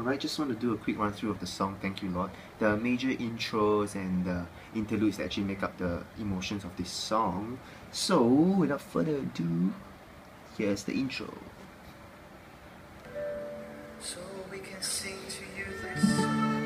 Alright, just want to do a quick run through of the song, Thank You Lord. The major intros and the interludes that actually make up the emotions of this song. So, without further ado, here's the intro. So we can sing to you this song.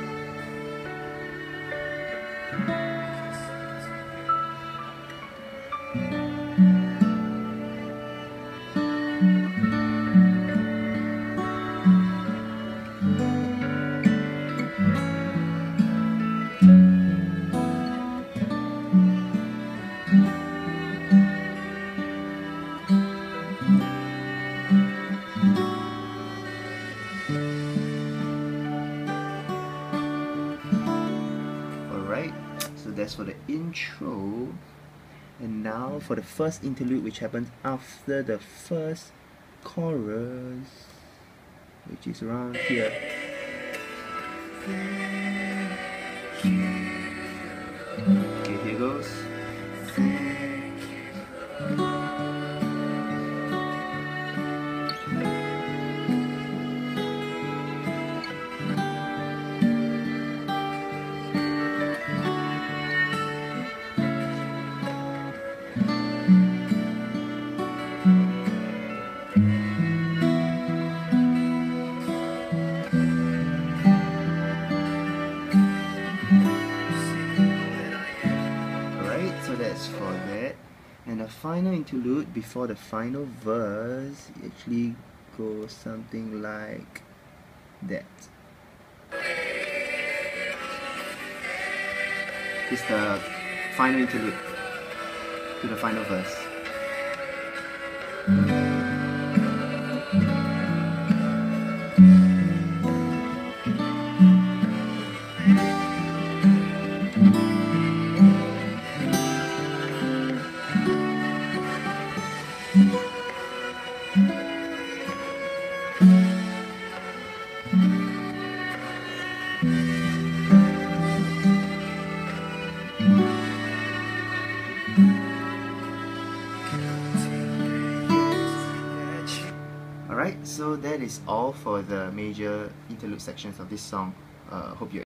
Alright, so that's for the intro. And now for the first interlude, which happens after the first chorus, which is around here. Okay, here goes. For that. And the final interlude before the final verse actually goes something like that. It's the final interlude to the final verse. Alright, so that is all for the major interlude sections of this song. Uh, hope you